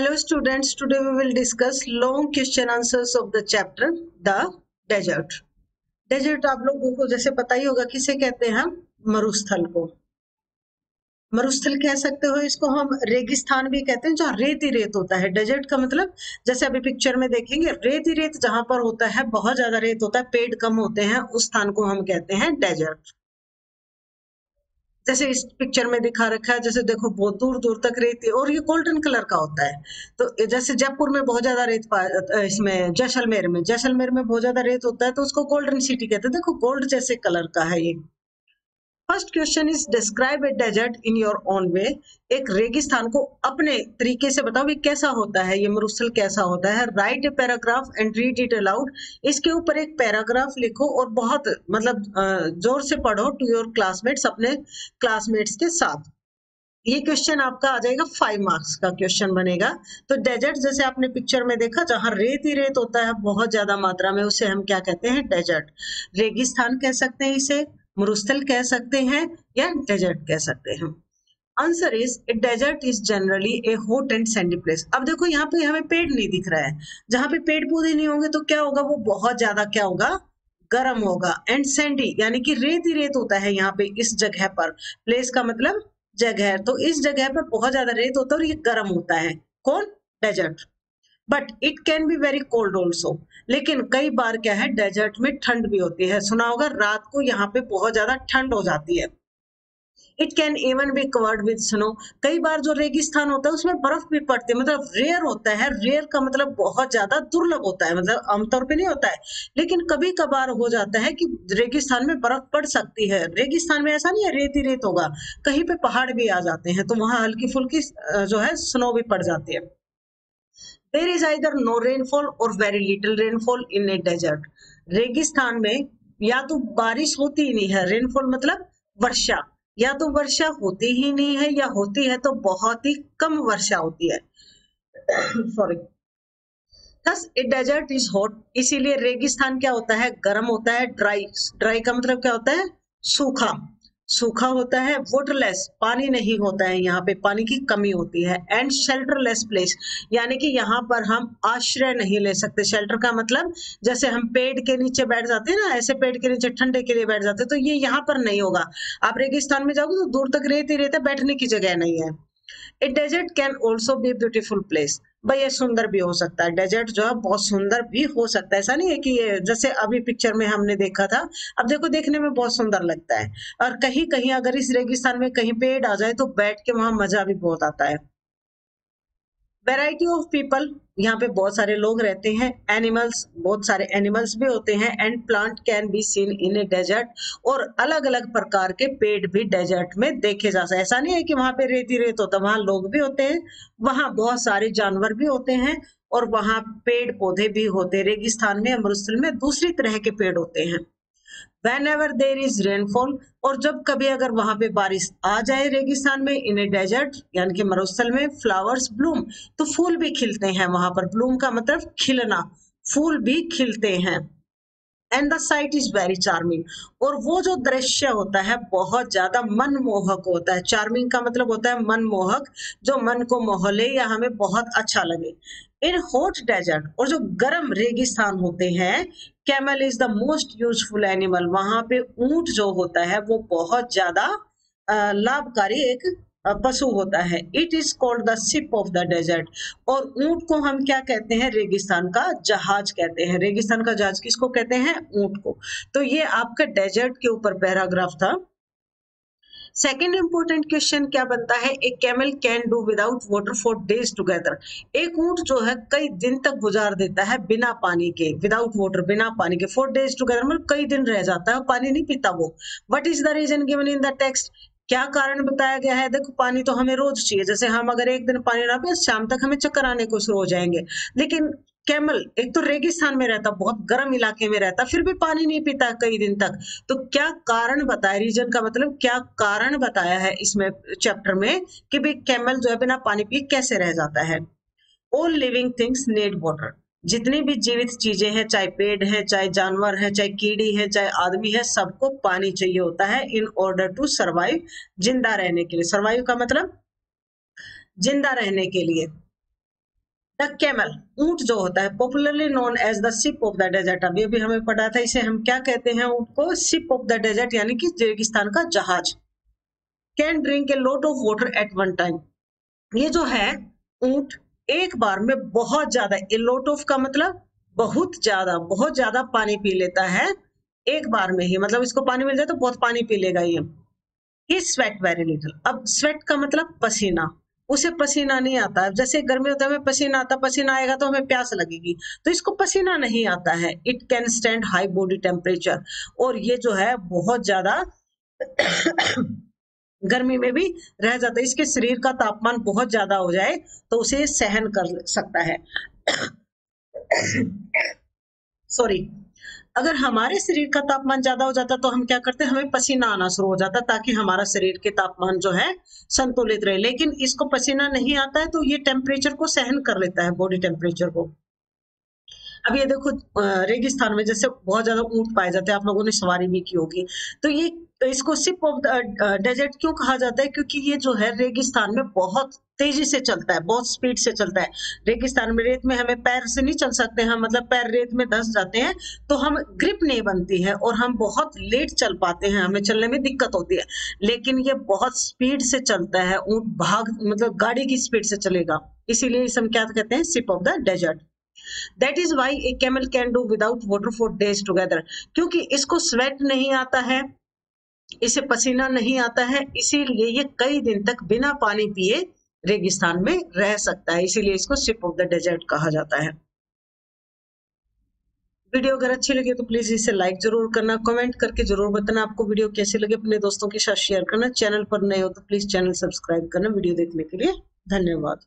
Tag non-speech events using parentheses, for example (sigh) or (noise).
Hello students, today we will discuss long question answers of the chapter The Desert. Desert आप लोगों को जैसे पता ही होगा किसे कहते हैं हम? मरुस्थल को। मरुस्थल कह सकते हो इसको हम रेगिस्तान भी कहते हैं जहाँ रेत ही रेत होता है। डेजर्ट का मतलब जैसे अभी पिक्चर में देखेंगे रेत ही रेत जहाँ पर होता है बहुत ज़्यादा रेत होता है पेड़ कम होते हैं उस स्थान को हम कहते हैं डेजर्ट जैसे इस पिक्चर में दिखा रखा है, जैसे देखो बहुत दूर दूर तक रेत और ये गोल्डन कलर का होता है। तो जैसे जयपुर में बहुत ज़्यादा रेत इसमें, जैसलमेर में जैसलमेर में बहुत ज़्यादा रेत होता है तो उसको गोल्डन सिटी कहते हैं। देखो गोल्ड जैसे कलर का है ये। First question is describe a desert in your own way. एक रेगिस्तान को अपने तरीके से बताओ भी कैसा होता है, ये मरुस्थल कैसा होता है। Write a paragraph and read it aloud. इसके ऊपर एक पैराग्राफ लिखो और बहुत मतलब ज़ोर से पढ़ो टू योर क्लासमेट्स, अपने क्लासमेट्स के साथ। ये क्वेश्चन आपका आ जाएगा फाइव मार्क्स का क्वेश्चन बनेगा। तो डेजर्ट, जैसे आपने पिक्चर में देखा, जहाँ रेत ही रेत होता है, बहुत ज़्यादा मात्रा में उसे हम क्या कहते हैं, डेजर्ट। रेगिस्तान कह सकते हैं इसे। मरुस्थल कह सकते हैं या डेजर्ट कह सकते हैं। Answer is a desert is generally a hot and sandy place अब देखो, यहाँ पे हमें पेड़ नहीं दिख रहा है। जहाँ पे पेड़ पौधे नहीं होंगे तो क्या होगा? वो बहुत ज़्यादा क्या होगा? गर्म होगा। एंड सैंडी यानी कि रेत ही रेत होता है यहाँ पे इस जगह पर। प्लेस का मतलब जगह। तो इस जगह पर बहुत ज़्यादा रेत होता है और ये गर्म होता है। कौन? Desert but it can be very cold also लेकिन कई बार क्या है डेजर्ट में ठंड भी होती है। सुना होगा, रात को यहाँ पे बहुत ज़्यादा ठंड हो जाती है। It can even be covered with snow कई बार जो रेगिस्तान होता है, उसमें बर्फ़ भी पड़ती है। मतलब रेयर होता है। रेयर का मतलब बहुत ज़्यादा दुर्लभ होता है। मतलब आमतौर पे नहीं होता है। लेकिन कभी कभार हो जाता है कि रेगिस्तान में बर्फ़ पड़ सकती है। रेगिस्तान में ऐसा नहीं है, रेत ही रेत होगा। कहीं पे पहाड़ भी आ जाते हैं तो वहाँ हल्की फुल्की जो है स्नो भी पड़ जाती है। There is either no rainfall और very little rainfall in a desert रेगिस्तान में या तो बारिश होती ही नहीं है रेनफॉल मतलब वर्षा या तो वर्षा होती ही नहीं है या होती है तो बहुत ही कम वर्षा होती है sorry thus a desert is hot इसीलिए रेगिस्तान क्या होता है गर्म होता है ड्राई ड्राई का मतलब क्या होता है सूखा सूखा होता है वाटरलेस पानी नहीं होता है यहाँ पे, पानी की कमी होती है। एंड शेल्टरलेस प्लेस यानी कि यहाँ पर हम आश्रय नहीं ले सकते। शेल्टर का मतलब जैसे हम पेड़ के नीचे बैठ जाते हैं ना, ऐसे पेड़ के नीचे, ठंडे के लिए बैठ जाते हैं तो ये यहाँ पर नहीं होगा। आप रेगिस्तान में जाओगे तो दूर तक रेत ही रहते बैठने की जगह नहीं है। A desert can also be beautiful place भाई ये सुंदर भी हो सकता है। डेजर्ट जो है बहुत सुंदर भी हो सकता है। ऐसा नहीं है कि ये जैसे अभी पिक्चर में हमने देखा था। अब देखो, देखने में बहुत सुंदर लगता है। और कहीं कहीं अगर इस रेगिस्तान में कहीं पेड़ आ जाए तो बैठ के वहाँ मज़ा भी बहुत आता है। वेराइटी ऑफ़ पीपल यहाँ पे बहुत सारे लोग रहते हैं एनिमल्स बहुत सारे एनिमल्स भी होते हैं and plant can be seen in a desert और अलग अलग प्रकार के पेड़ भी डेजर्ट में देखे जा सकते ऐसा नहीं है कि वहाँ पे रेती रेत होता, वहाँ लोग भी होते हैं, वहाँ बहुत सारे जानवर भी होते हैं, और वहाँ पेड़ पौधे भी होते रेगिस्तान में, अमृतसर में दूसरी तरह के पेड़ होते हैं। Whenever there is rainfall और जब कभी अगर वहाँ पे बारिश आ जाए रेगिस्तान में इन ए डेजर्ट यानी कि मरुस्थल में फ्लावर्स ब्लूम तो फूल भी खिलते हैं वहाँ पर। ब्लूम का मतलब खिलना, फूल भी खिलते हैं। And the sight is very charming और वो जो दृश्य होता है, बहुत ज़्यादा मनमोहक होता है। चार्मिंग का मतलब होता है मनमोहक, जो मन को मोहले या हमें बहुत अच्छा लगे। इन हॉट डेजर्ट और जो गर्म रेगिस्तान होते हैं camel is the most useful animal वहाँ पे ऊँट जो होता है, वो बहुत ज़्यादा लाभकारी एक पशु होता है। It is called the ship of the desert और ऊँट को हम क्या कहते हैं? रेगिस्तान का जहाज़ कहते हैं। रेगिस्तान का जहाज़ किसको कहते हैं? ऊँट को। तो ये आपका डेजर्ट के ऊपर पैराग्राफ था। सेकेंड इंपोर्टेंट क्वेश्चन क्या बनता है? एक camel can do without water for days together एक ऊँट जो है कई दिन तक गुजार देता है बिना पानी के विदाउट वाटर बिना पानी के फोर डेज़ टुगेदर मतलब कई दिन रह जाता है पानी नहीं पीता वो। What is the reason given in the text क्या कारण बताया गया है? देखो, पानी तो हमें रोज चाहिए। जैसे हम अगर एक दिन पानी ना पिए, शाम तक हमें चक्कर आने को शुरू हो जाएँगे लेकिन कैमल एक तो रेगिस्तान में रहता, बहुत गर्म इलाके में रहता, फिर भी पानी नहीं पीता कई दिन तक। तो क्या कारण बताया रीजन का मतलब क्या कारण बताया है इसमें चैप्टर में, कि भाई कैमल जो है, बिना पानी पिए कैसे रह जाता है? All living things need water जितनी भी जीवित चीज़ें हैं, चाहे पेड़ है, चाहे जानवर है, चाहे कीड़ी है, चाहे आदमी है, सबको पानी चाहिए होता है इन ऑर्डर टू सर्वाइव ज़िंदा रहने के लिए। सर्वाइव का मतलब ज़िंदा रहने के लिए। द कैमल ऊँट जो होता है popularly known as the ship of the desert अभी अभी हमें पढ़ा था, इसे हम क्या कहते हैं ऊँट को? सिप ऑफ़ द डेजर्ट यानी कि रेगिस्तान का जहाज़। Can drink a lot of water at one time ये जो है, ऊँट एक बार में बहुत ज़्यादा ए लोट ऑफ़ का मतलब बहुत ज़्यादा बहुत ज़्यादा पानी पी लेता है, एक बार में ही। मतलब इसको पानी मिल जाए तो बहुत पानी पी लेगा ये। ही स्वेट वेरी लिटल अब स्वेट का मतलब पसीना। उसे पसीना नहीं आता। है जैसे गर्मी होता है, हमें पसीना आता, पसीना आएगा तो हमें प्यास लगेगी। तो इसको पसीना नहीं आता है। It can stand high body temperature और ये जो है, बहुत ज़्यादा (coughs) गर्मी में भी रह जाता है। इसके शरीर का तापमान बहुत ज़्यादा हो जाए तो उसे सहन कर सकता है। (coughs) सॉरी अगर हमारे शरीर का तापमान ज़्यादा हो जाता तो हम क्या करते? हमें पसीना आना शुरू हो जाता ताकि हमारा शरीर के तापमान जो है संतुलित रहे। लेकिन इसको पसीना नहीं आता है तो ये टेम्परेचर को सहन कर लेता है बॉडी टेम्परेचर को। अब ये देखो रेगिस्तान में जैसे बहुत ज़्यादा ऊँट पाए जाते हैं, आप लोगों ने सवारी भी की होगी। तो ये इसको सिप ऑफ़ डेजर्ट क्यों कहा जाता है? क्योंकि ये जो है, रेगिस्तान में बहुत तेज़ी से चलता है, बहुत स्पीड से चलता है। रेगिस्तान में रेत में हमें पैर से नहीं चल सकते हम मतलब पैर रेत में धस जाते हैं तो हम ग्रिप नहीं बनती है और हम बहुत लेट चल पाते हैं, हमें चलने में दिक्कत होती है। लेकिन ये बहुत स्पीड से चलता है, ऊँट भाग मतलब गाड़ी की स्पीड से चलेगा। इसीलिए इसे हम क्या कहते हैं? Ship of the desert that is why a camel can do without water for days together क्योंकि इसको स्वेट नहीं आता है इसे पसीना नहीं आता है, इसीलिए ये कई दिन तक बिना पानी पिए रेगिस्तान में रह सकता है, इसीलिए इसको सिप ऑफ़ द डेजर्ट कहा जाता है। वीडियो अगर अच्छी लगे तो प्लीज़ इसे लाइक ज़रूर करना, कमेंट करके ज़रूर बताना आपको वीडियो कैसे लगे, अपने दोस्तों के साथ शेयर करना, चैनल पर नए हो तो प्लीज़ चैनल सब्सक्राइब करना वीडियो देखने के लिए, धन्यवाद।